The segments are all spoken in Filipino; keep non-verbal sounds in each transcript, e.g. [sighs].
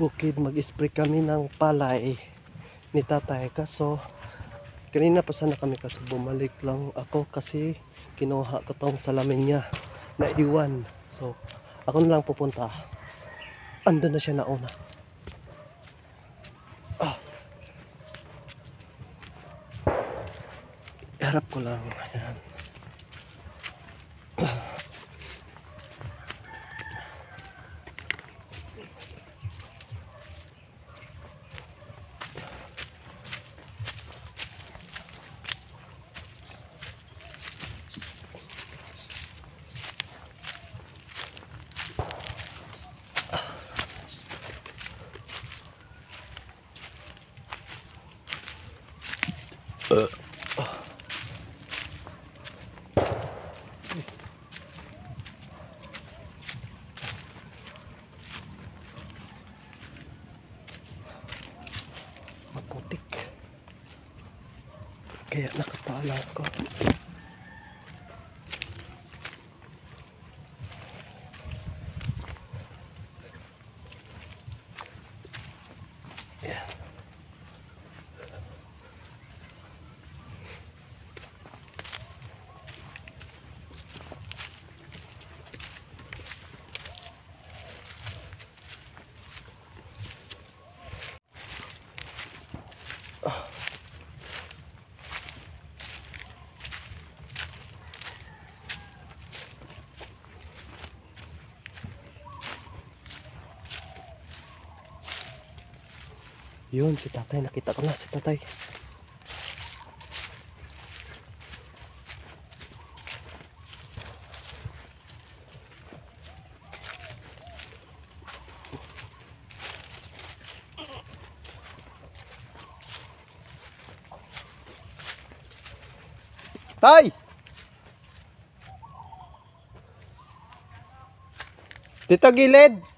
Bukid, mag-spray kami ng palay ni tatay. Kaso, kanina pa sana kami kasi bumalik lang ako kasi kinuha ko tong salamin niya na iwan. So, ako na lang pupunta. Ando na siya nauna. Ah. Harap ko lang. Ayan. Kaya nakapala ko Yun, si tatay. Nakita ko na si tatay. Tay! Dito gilid!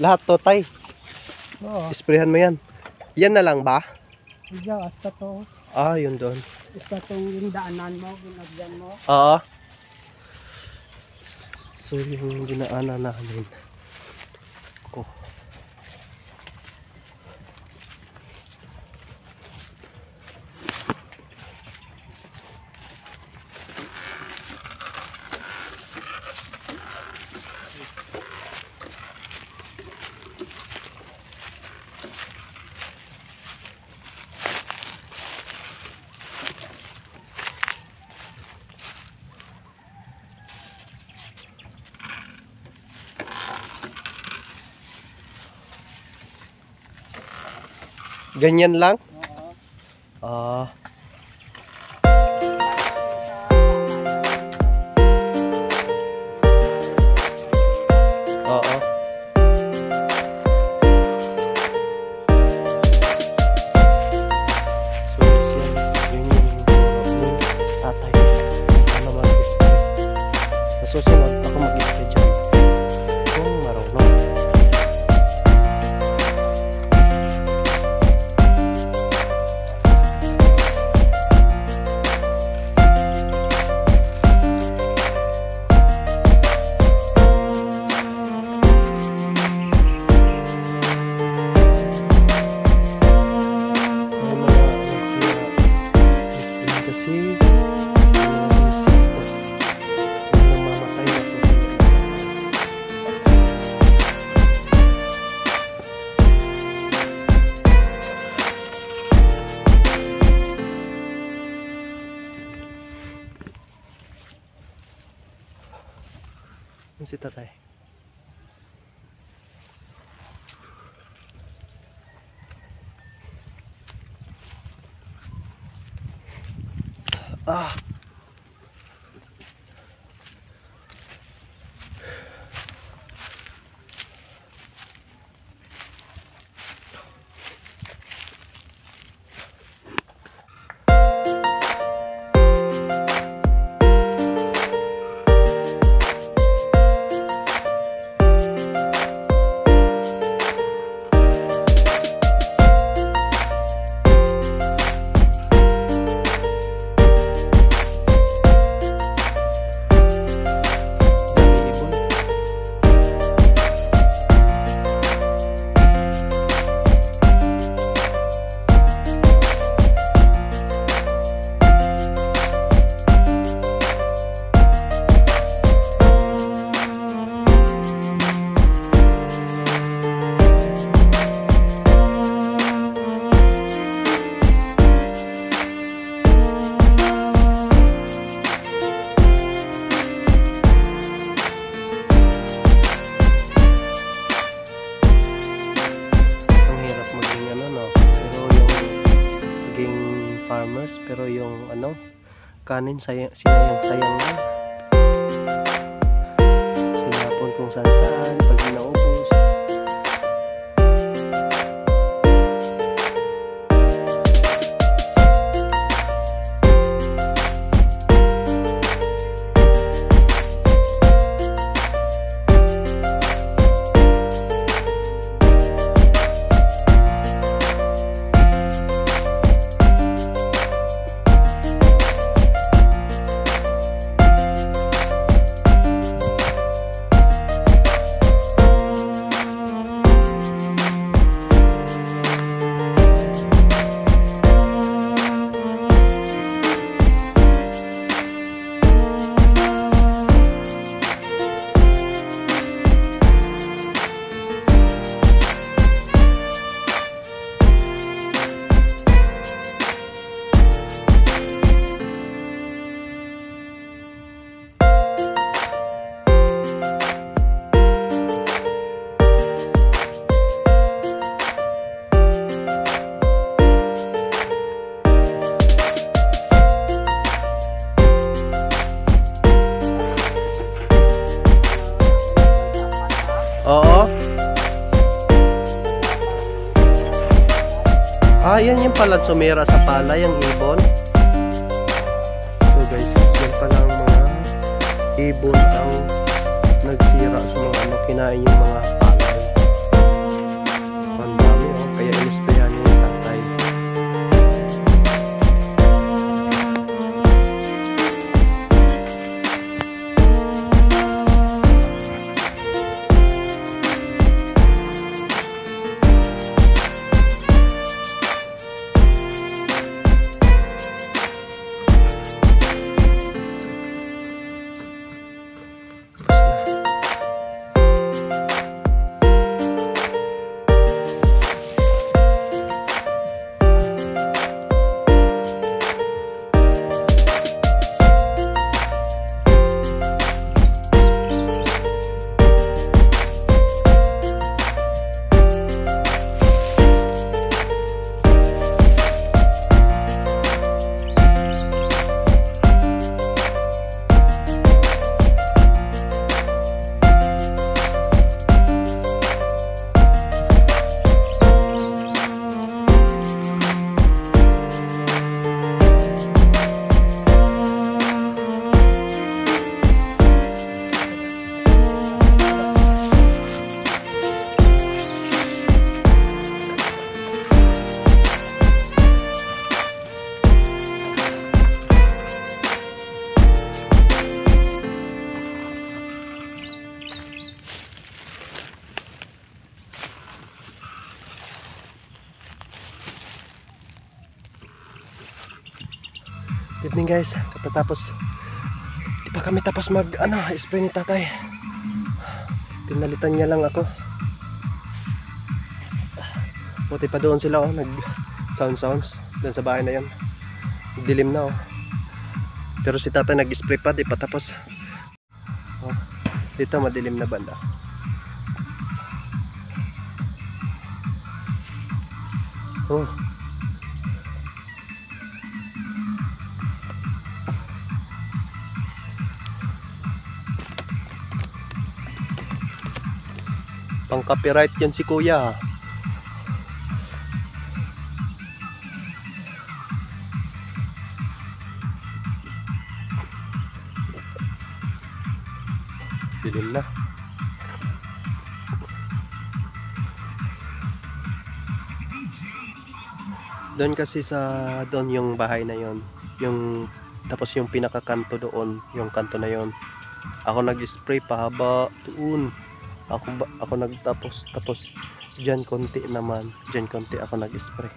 Lahat to, tay. Oo. Isprehan mo yan. Yan na lang ba? Diyan, hasta to. Ah, yun doon. Hasta tong yung daanan mo, ginagyan mo. Oo. So, yung dinaanan namin. Ganyan lang? Yan si tatay. Ah. Farmers pero yung ano kanin sayang sinayang sayang na. Yan yung pala sumira sa pala, yung ibon. So guys, yan pala ang mga ibon ang nagsira sa mga ano, kinain yung mga evening guys. Katatapos. Di pa kami tapos mag ano, spray ni tatay. Pinalitan niya lang ako. Buti pa doon sila oh, nag sound sounds doon sa bahay na yon. Dilim na oh. Pero si tatay nag-spray pa, di pa tapos. Oh, dito madilim na banda. Oh. Pang copyright yan si kuya. Dilim na. Doon kasi sa doon yung bahay na yon, yung tapos yung pinakakanto doon, yung kanto na yon. Ako nag-spray pahaba doon. Ako ako nagtapos tapos diyan konti naman, diyan konti ako nag-spray.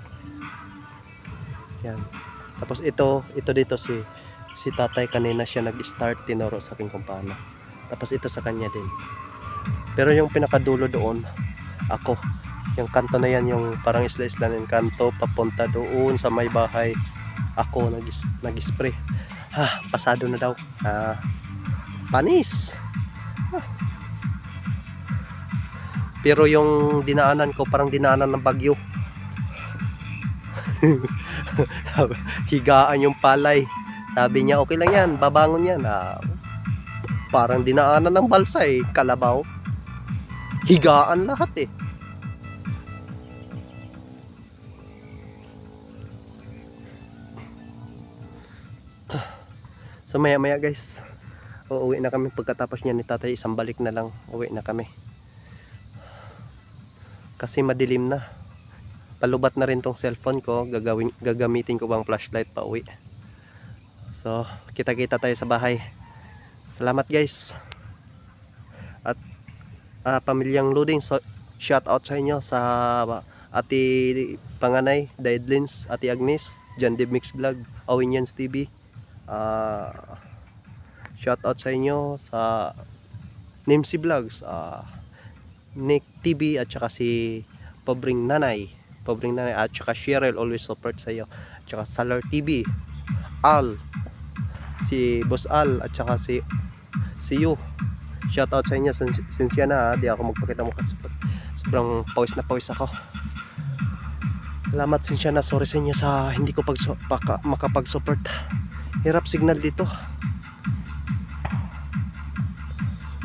Yan. Tapos ito, ito dito si si tatay kanina siya nag-start tinuro sa akin kung paano. Tapos ito sa kanya din. Pero yung pinakadulo doon, ako. Yung kanto na yan, yung parang isla-isla ng kanto, papunta doon sa may bahay. Ako nag nag-spray. Ha, pasado na daw. Ah, panis. Ah. Pero yung dinaanan ko, parang dinaanan ng bagyo. [laughs] Higaan yung palay. Sabi niya, okay lang yan, babangon yan. Ah, parang dinaanan ng balsa eh, kalabaw. Higaan lahat eh. [sighs] So maya maya guys, uuwi na kami pagkatapos niya ni tatay, isang balik na lang, uwi na kami. Kasi madilim na. Palubat na rin tong cellphone ko, gagawin, gagamitin ko bang flashlight pa uwi. So, kita-kita tayo sa bahay. Salamat guys. At ah, pamilyang loading, so, shout out sa inyo sa Ati Panganay, Deadlins, Ati Agnes, John Dib Mix Vlog, Owinians TV. Ah, shout out sa inyo sa Nimsi Vlogs, ah, Nick TV at saka si Pobring Nanay, Pobring Nanay at saka Cheryl always support sa iyo. At saka Salar TV, Al, si Boss Al at saka si si you. Shout out sa inyo sin- since yan na, di ako magpakita mo kasi sobrang pawis na pawis ako. Salamat sinsya na sorry sa inyo sa hindi ko pag paka, makapag-support. Hirap signal dito.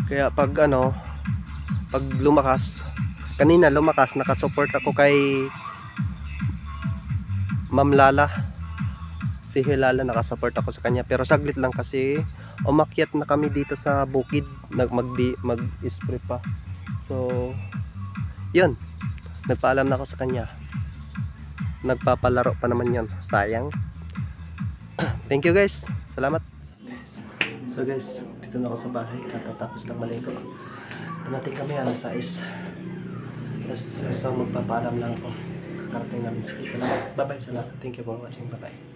Kaya pag ano, pag lumakas, kanina lumakas, nakasupport ako kay Ma'am Lala. Si Hilala nakasupport ako sa kanya pero saglit lang kasi umakyat na kami dito sa bukid nag mag mag spray pa. So, 'yun. Nagpaalam na ako sa kanya. Nagpapalaro pa naman 'yon. Sayang. [clears throat] Thank you guys. Salamat. So guys, dito na ako sa bahay. Katatapos lang maligo. Dumating kami alas 6. Tapos so magpapaalam lang ako. Kakarating namin. Sige, salamat. Bye bye. Salamat. Thank you for watching. Bye bye.